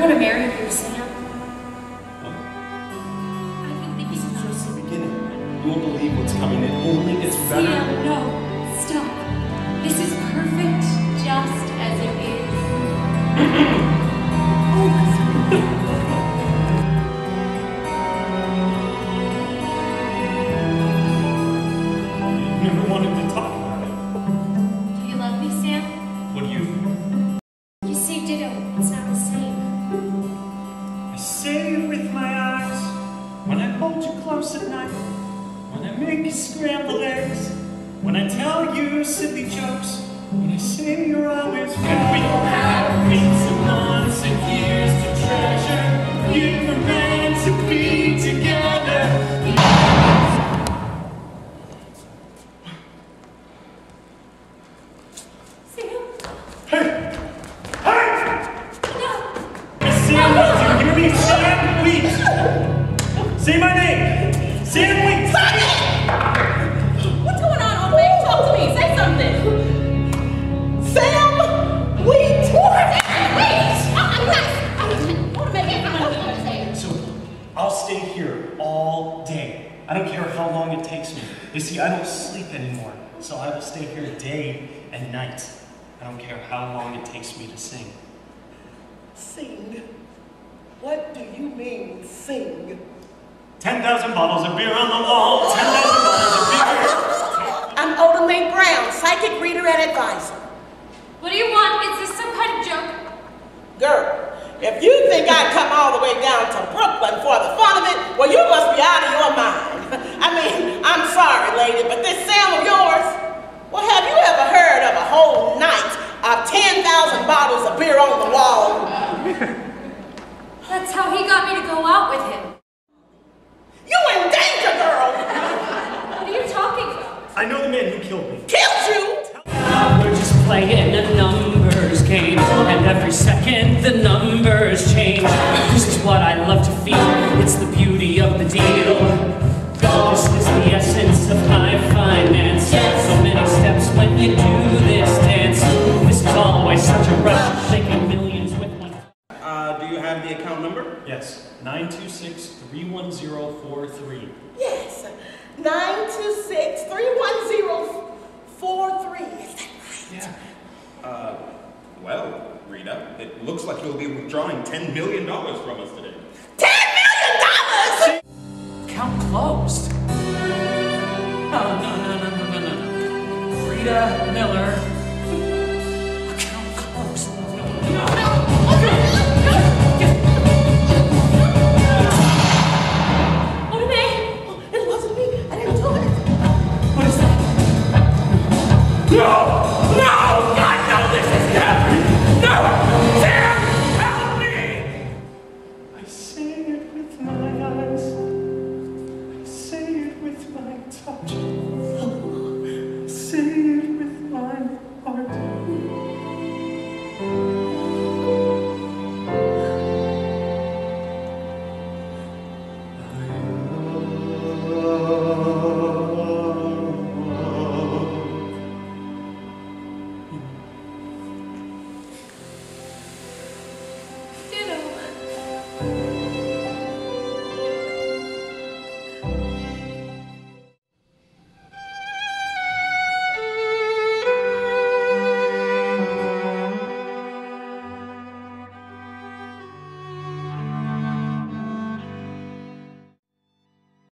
want to marry you, Sam. Oh, I've been thinking This is about just the beginning. You won't believe what's coming. It only gets better. Sam, no. Stop. This is perfect just as it is. You never wanted to talk about it. Do you love me, Sam? What do you think? You say ditto. It's not the same. Say with my eyes. When I hold you close at night, when I make you scramble eggs, when I tell you silly jokes, when I say you're how long it takes me. You see, I don't sleep anymore, so I will stay here day and night. I don't care how long it takes me to sing. Sing? What do you mean, sing? 10,000 bottles of beer on the wall, 10,000 bottles of beer. I'm Oda Mae Brown, psychic reader and advisor. What do you want? Is this some kind of joke? Girl, if you think I'd come all the way down to Brooklyn for the fun of it, well, you must be out of your mind. I mean, I'm sorry, lady, but this Sam of yours, well, have you ever heard of a whole night of 10,000 bottles of beer on the wall? That's how he got me to go out with him. You in danger, girl! What are you talking about? I know the man who killed me. Killed you! We're just playing a numbers game, and every second the numbers change. This is what I love to feel, it's the beauty Yes, 926 31043. Yes, 926 31043. Is that right? Yeah. Uh, well, Rita, it looks like you'll be withdrawing $10 million from us today. $10 million! Count closed. Oh, no, no, no, no, no, no, no. Rita Miller.